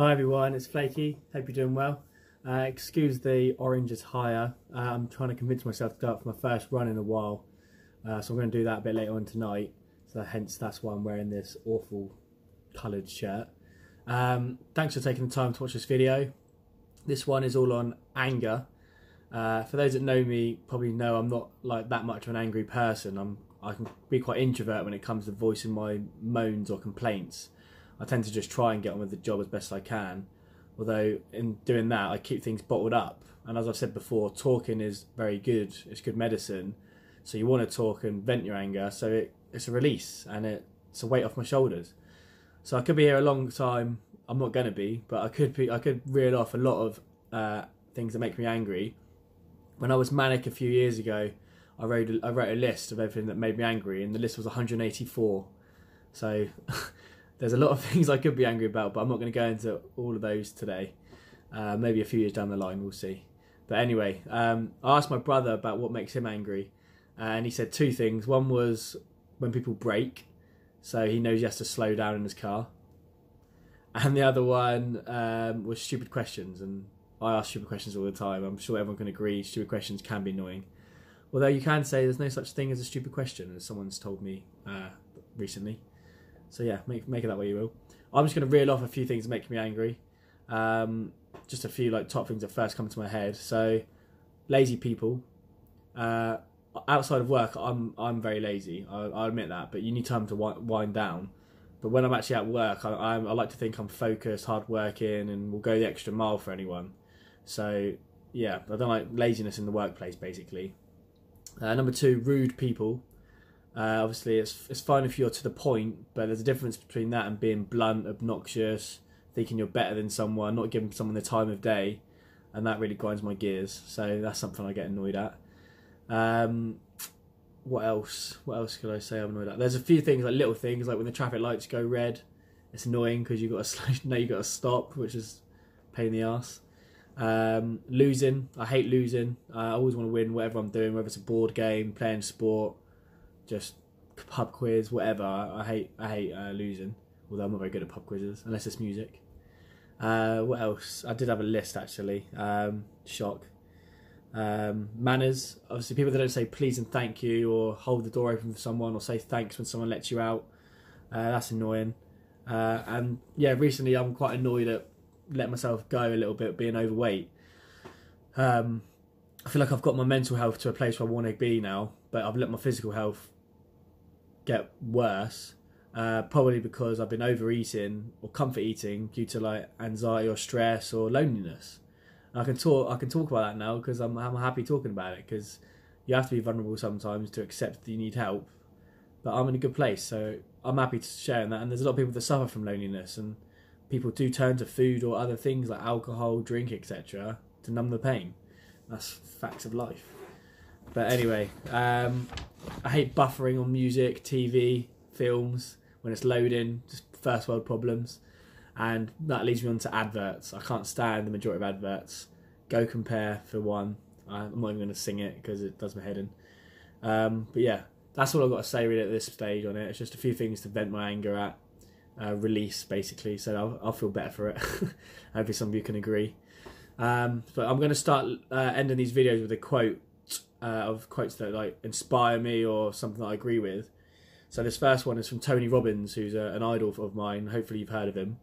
Hi everyone, it's Flakey. Hope you're doing well. Uh, excuse the orange is higher. Uh, I'm trying to convince myself to go out for my first run in a while. Uh, so I'm going to do that a bit later on tonight. So hence that's why I'm wearing this awful coloured shirt. Um, thanks for taking the time to watch this video. This one is all on anger. Uh, for those that know me, probably know I'm not like that much of an angry person. I'm I can be quite introvert when it comes to voicing my moans or complaints. I tend to just try and get on with the job as best I can. Although in doing that, I keep things bottled up. And as I've said before, talking is very good. It's good medicine. So you want to talk and vent your anger. So it, it's a release and it, it's a weight off my shoulders. So I could be here a long time. I'm not going to be, but I could be. I could reel off a lot of uh, things that make me angry. When I was manic a few years ago, I wrote I wrote a list of everything that made me angry, and the list was 184. So there's a lot of things I could be angry about, but I'm not going to go into all of those today. Uh, maybe a few years down the line, we'll see. But anyway, um, I asked my brother about what makes him angry, and he said two things. One was when people brake, so he knows he has to slow down in his car. And the other one um, was stupid questions, and I ask stupid questions all the time. I'm sure everyone can agree stupid questions can be annoying. Although you can say there's no such thing as a stupid question, as someone's told me uh, recently. So yeah, make make it that way you will. I'm just going to reel off a few things that make me angry. Um, just a few like top things that first come to my head. So lazy people. Uh, outside of work, I'm I'm very lazy. I, I admit that, but you need time to wind down. But when I'm actually at work, I, I, I like to think I'm focused, hardworking, and will go the extra mile for anyone. So yeah, I don't like laziness in the workplace. Basically, uh, number two, rude people. Uh, obviously, it's it's fine if you're to the point, but there's a difference between that and being blunt, obnoxious, thinking you're better than someone, not giving someone the time of day, and that really grinds my gears. So that's something I get annoyed at. Um, what else? What else could I say I'm annoyed at? There's a few things like little things like when the traffic lights go red, it's annoying because you've got to know you got to stop, which is pain in the ass. Um, losing, I hate losing. I always want to win whatever I'm doing, whether it's a board game, playing sport, just pub quiz, whatever. I, hate I hate uh, losing. Although I'm not very good at pub quizzes unless it's music. Uh, what else? I did have a list actually. Um, shock. Um, manners. Obviously, people that don't say please and thank you, or hold the door open for someone, or say thanks when someone lets you out. Uh, that's annoying. Uh, and yeah, recently I'm quite annoyed at letting myself go a little bit, being overweight. Um, I feel like I've got my mental health to a place where I want to be now, but I've let my physical health get worse. Uh, probably because I've been overeating or comfort eating due to like anxiety or stress or loneliness. And I can talk. I can talk about that now because I'm, I'm happy talking about it because you have to be vulnerable sometimes to accept that you need help. But I'm in a good place, so I'm happy to share that. And there's a lot of people that suffer from loneliness, and people do turn to food or other things like alcohol, drink, etc., to numb the pain. That's facts of life. But anyway, um, I hate buffering on music, TV, films when it's loading. Just first world problems, and that leads me on to adverts. I can't stand the majority of adverts. GoCompare for one. I'm not even going to sing it because it does my head in. Um, but yeah, that's all I've got to say really at this stage on it. It's just a few things to vent my anger at, uh, release basically. So I'll, I'll feel better for it. Hopefully some of you can agree. Um, but I'm going to start uh, ending these videos with a quote uh, of quotes that like inspire me or something that I agree with. So this first one is from Tony Robbins, who's a, an idol of mine. Hopefully you've heard of him.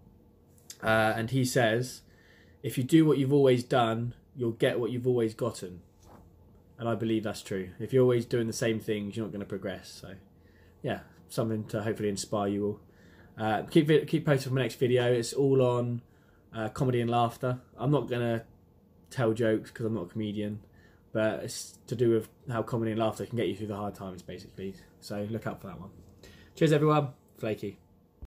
Uh, and he says, "If you do what you've always done, you'll get what you've always gotten." And I believe that's true. If you're always doing the same things, you're not going to progress. So, yeah, something to hopefully inspire you all. Uh, keep keep posting for my next video. It's all on uh, comedy and laughter. I'm not gonna tell jokes because I'm not a comedian but it's to do with how comedy and laughter can get you through the hard times, basically. So look out for that one. Cheers, everyone. Flakey.